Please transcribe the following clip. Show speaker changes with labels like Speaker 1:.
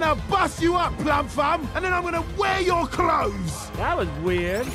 Speaker 1: gonna bust you up, plum fam, and then I'm gonna wear your clothes.
Speaker 2: That was weird.